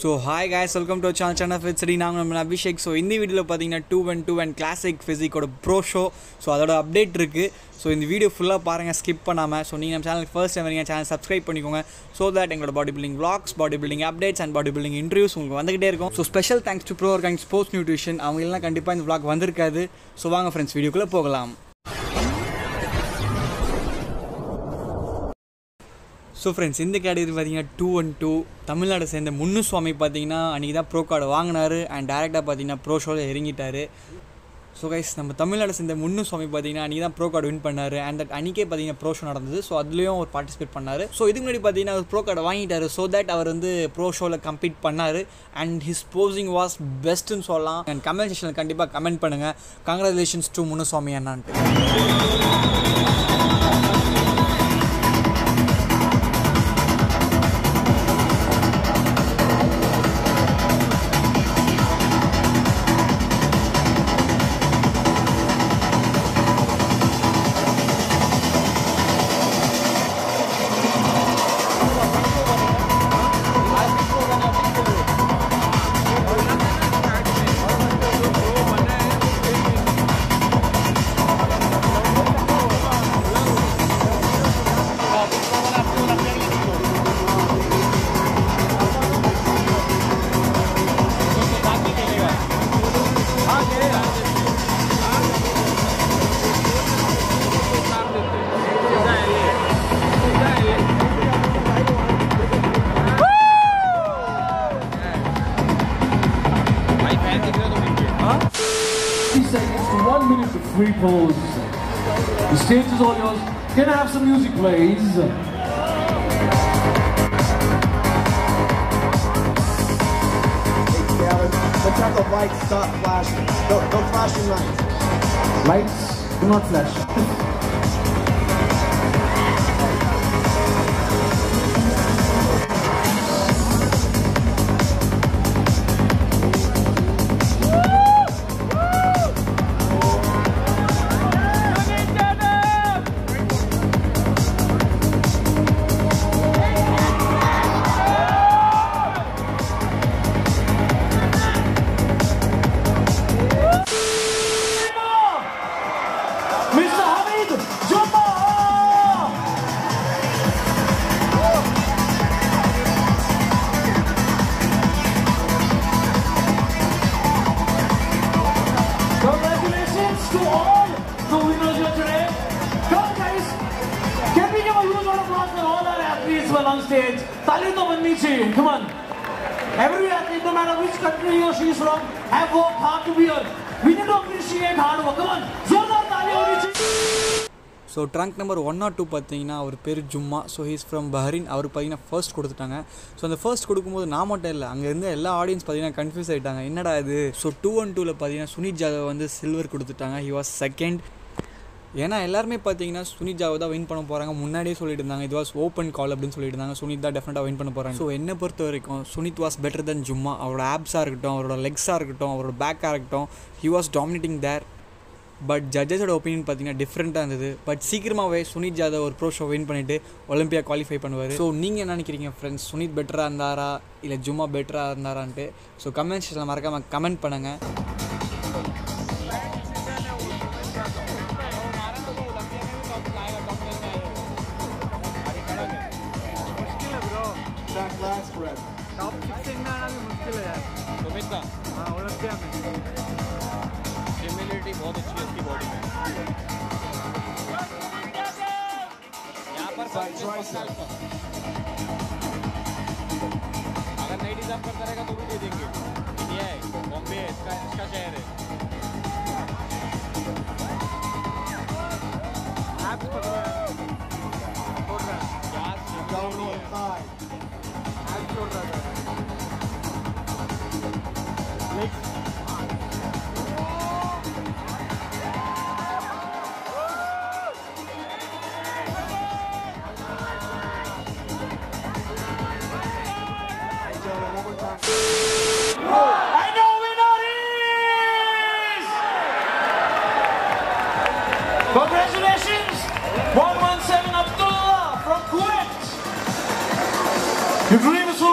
So hi guys welcome to channel channel fit சரி நாங்கள் நம்ம அபிஷேக். ஸோ இந்த வீடியோவில் பார்த்தீங்கன்னா two and two and classic ஃபிசிக்கோட pro show so அதோட அப்டேட் இருக்குது ஸோ இந்த வீடியோ ஃபுல்லாக பாருங்கள் ஸ்கிப் பண்ணாமல் ஸோ நீங்கள் நம்ம சேனலுக்கு ஃபர்ஸ்ட் டைம் வரீங்க சேனல் சப்ஸ்கிரைப் பண்ணிக்கோங்க. ஸோ தட் எங்களோட body building vlogs body building updates and body building interviews உங்களுக்கு வந்துகிட்டே இருக்கும். So special thanks to pro organic sports nutrition அவங்க எல்லாம் கண்டிப்பாக இந்த விளாக் வந்திருக்காது. ஸோ வாங்க ஃப்ரெண்ட்ஸ் வீடியோக்குள்ளே போகலாம். ஸோ ஃப்ரெண்ட்ஸ் இந்த கேட்டகரி பார்த்தீங்கன்னா டூ அண்ட் டூ தமிழ்நாடு சேர்ந்த முன்னு சுவாமி பார்த்தீங்கன்னா அன்றைக்கி தான் ப்ரோ கார்டு வாங்கினாரு அண்ட் டேரெக்டாக பார்த்தீங்கன்னா ப்ரோ ஷோவில் இறங்கிட்டார். ஸோ கைஸ் நம்ம தமிழ்நாடு சேர்ந்த முன்னு சுவாமி பார்த்தீங்கன்னா அன்றைக்கி தான் ப்ரோ கார்டு வின் பண்ணார். அண்ட் தட் அன்றைக்கே பார்த்தீங்கன்னா ப்ரோ ஷோ நடந்தது. ஸோ அதுலேயும் அவர் பார்ட்டிசிபேட் பண்ணார். ஸோ இதுக்கு முன்னாடி பார்த்தீங்கன்னா அவர் ப்ரோ கார்டை வாங்கிட்டார். ஸோ தட் அவர் வந்து ப்ரோ ஷோவில் கம்ப்ளீட் பண்ணார். அண்ட் ஹிஸ் போசிங் வாஸ் பெஸ்ட்டுன்னு சொல்லலாம். அண்ட் கமெண்ட் கண்டிப்பாக கமெண்ட் பண்ணுங்கள் கங்க்ராச்சுலேஷன்ஸ் டு முன்னுசுவாமி அண்ணான்ட்டு. Free pose. The stage is all yours. Can I have some music, please? Let's have the lights stop flashing. No, no flashing lights. Lights, do not flash. athletes who on stage? Tali to banni. Come on. Every athlete, no matter which country he or she is from, have worked hard to be here. We need to appreciate hard work. Come on. Zordar tali honi so trunk number one or two பார்த்தீங்கன்னா அவர் பேர் Jumma so he's from Bahrain அவர் பார்த்தீங்கன்னா first கொடுத்துட்டாங்க so அந்த first கொடுக்கும்போது நான் மட்டும் இல்லை அங்கே இருந்த எல்லா ஆடியன்ஸ் பார்த்தீங்கன்னா கன்ஃபியூஸ் ஆகிட்டாங்க என்னடா இது ஸோ டூ ஒன் டூவில் பார்த்தீங்கன்னா சுனித் ஜாதவ் வந்து சில்வர் கொடுத்துட்டாங்க ஹி வாஸ் செகண்ட் ஏன்னா எல்லாருமே பார்த்தீங்கன்னா சுனித் ஜாவை தான் வின் பண்ண போகிறாங்க முன்னாடியே சொல்லிட்டு இருந்தாங்க இது வாஸ் ஓப்பன் கால் அப்படின்னு சொல்லிட்டு இருந்தாங்க. சுனித் தான் டெஃபினட்டாக வின் பண்ண போகிறாங்க ஸோ என்னை பொறுத்த வரைக்கும் Sunit was better then Jumma. அவரோட ஆப்ஸாக இருக்கட்டும் அவரோட லெக்ஸாக இருக்கட்டும் அவரோட பேக்காக இருக்கட்டும் he was dominating there but ஜட்ஜஸோட opinion பார்த்தீங்கன்னா டிஃப்ரெண்ட்டாக இருந்தது. பட் சீக்கிரமாகவே சுனித் ஜாதவ் ஒரு ப்ரோ ஷோ வின் பண்ணிவிட்டு ஒலிம்பியா குவாலிஃபை பண்ணுவார். ஸோ நீங்கள் என்ன நினைக்கிறீங்க ஃப்ரெண்ட்ஸ் சுனித் பெட்டராக இருந்தாரா? இல்லை ஜும்மா பெட்டராக இருந்தாரான்ட்டு? ஸோ கமெண்ட் செக்ஷனில் மறக்காமல் கமெண்ட் பண்ணுங்கள் इम्यूनिटी बहुत अच्छी है उसकी बॉडी में। यहाँ पर अगर नहीं डिजर्व करता रहेगा तो भी दे देंगे। इंडिया है बॉम्बे है इसका इसका शहर है। आप पकड़ो यार। ஸோ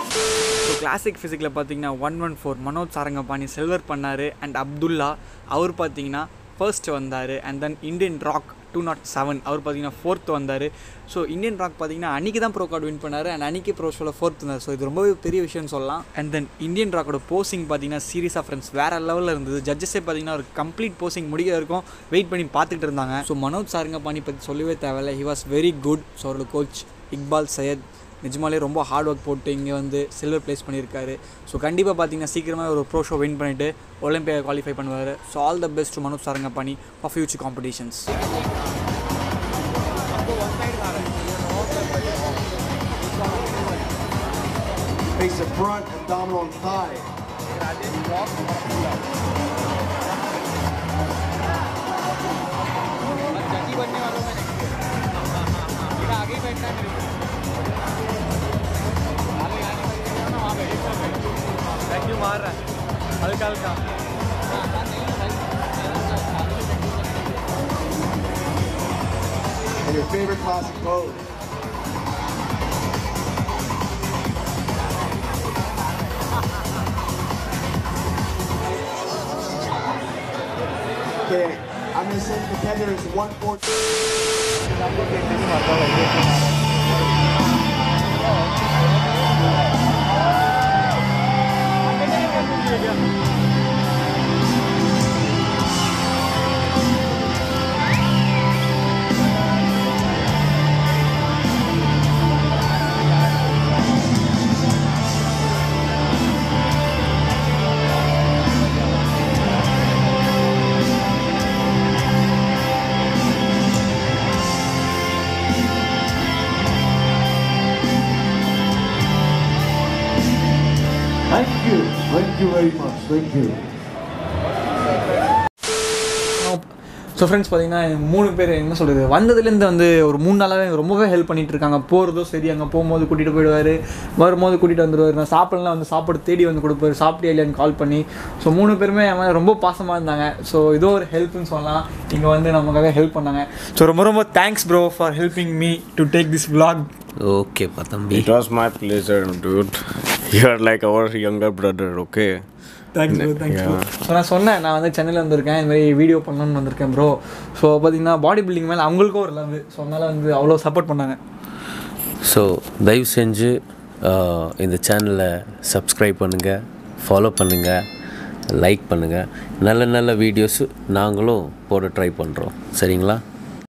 கிளாசிக் ஃபிசிக்கில் பார்த்தீங்கன்னா one one four Manoj Sarangapani silver பண்ணார் அண்ட் அப்துல்லா அவர் பார்த்தீங்கன்னா ஃபர்ஸ்ட் வந்தார் and then Indian rock two nought seven அவர் பார்த்தீங்கன்னா ஃபோர்த் வந்தார். ஸோ இந்தியன் ராக் பார்த்தீங்கன்னா அன்றைக்கி தான் ப்ரோ கார்டு வின் பண்ணார் அண்ட் அன்றைக்கி ப்ரோ ஷோவில் ஃபோர்த் வந்தார். ஸோ இது ரொம்பவே பெரிய விஷயம்னு சொல்லலாம். அண்ட் தென் இந்தியன் ராக்கோட போசிங் பார்த்தீங்கன்னா சீரியஸ் ஆஃப் ஃப்ரெண்ட்ஸ் வேறு லெவலில் இருந்தது. ஜட்ஜஸே பார்த்தீங்கன்னா ஒரு கம்ப்ளீட் போசிங் முடிய வரைக்கும் வெயிட் பண்ணி பார்த்துட்டு இருந்தாங்க. ஸோ மனோஜ் சாரங்கபாணி பற்றி சொல்லவே தேவையில்ல. He was very good so அவரோட கோச் இக்பால் சையத் நிஜமாலே ரொம்ப ஹார்ட் ஒர்க் போட்டு இங்கே வந்து சில்வர் ப்ளேஸ் பண்ணியிருக்காரு ஸோ கண்டிப்பாக பார்த்தீங்கன்னா சீக்கிரமாக ஒரு ப்ரோ ஷோ வின் பண்ணிவிட்டு ஒலிம்பியா குவாலிஃபை பண்ணுவார் so all the best Manoj Sarangapani for future competitions Face the front, abdominal, and thigh. जगी बनने वालों में साल का And your favorite classic boat. Okay, I'm gonna send the tenders 114. Thank you very much. Thank you. So friends பார்த்தீங்கன்னா மூணு பேர் என்ன சொல்கிறது வந்ததுலேருந்து வந்து ஒரு மூணு நாளாகவே ரொம்பவே ஹெல்ப் பண்ணிட்டு இருக்காங்க. போகிறதோ சரி அங்கே போகும்போது கூட்டிகிட்டு போயிடுவார். வரும்போது கூட்டிகிட்டு வந்துடுவார். நான் சாப்பிடலாம் வந்து சாப்பாடு தேடி வந்து கொடுப்பாரு. சாப்பிட்டியா இல்லையான்னு கால் பண்ணி. ஸோ மூணு பேருமே மேலே ரொம்ப பாசமாக இருந்தாங்க. ஸோ இதோ ஒரு ஹெல்ப்னு சொல்லலாம். இங்கே வந்து நமக்காக ஹெல்ப் பண்ணாங்க. ஸோ ரொம்ப ரொம்ப thanks bro for helping me to take this vlog. ஓகேப்பா தம்பி. It was my pleasure, dude. You're like our younger brother, okay? Thanks bro thanks bro. So நான் சொன்னேன் நான் வந்து சென்னையில் வந்திருக்கேன் இந்த மாதிரி வீடியோ பண்ணணும்னு வந்திருக்கேன் ப்ரோ ஸோ பார்த்தீங்கன்னா பாடி பில்டிங் மேலே அவங்களுக்கும் ஒரு லவ் ஸோ அதனால் வந்து அவ்வளோ சப்போர்ட் பண்ணாங்க. ஸோ தயவு செஞ்சு இந்த சேனலை சப்ஸ்கிரைப் பண்ணுங்கள் ஃபாலோ பண்ணுங்கள் லைக் பண்ணுங்கள் நல்ல நல்ல வீடியோஸு நாங்களும் போட ட்ரை பண்ணுறோம் சரிங்களா?